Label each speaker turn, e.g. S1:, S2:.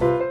S1: Thank you.